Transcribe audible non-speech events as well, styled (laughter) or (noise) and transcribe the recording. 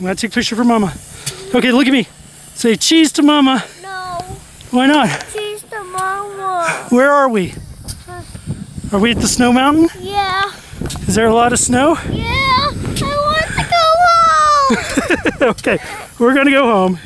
I'm gonna take a picture for mama. Okay, look at me. Say cheese to mama. No, Why not? cheese to mama. Where are we? Are we at the snow mountain? Yeah, Is there a lot of snow? yeah. I want to go home. (laughs) okay, we're gonna go home.